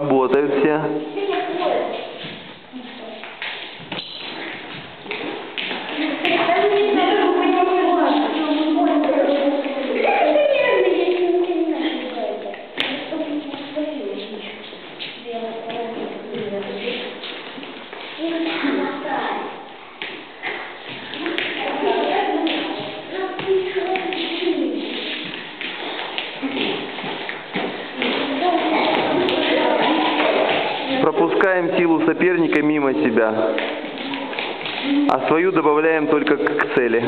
работают все. Пропускаем силу соперника мимо себя, а свою добавляем только к цели.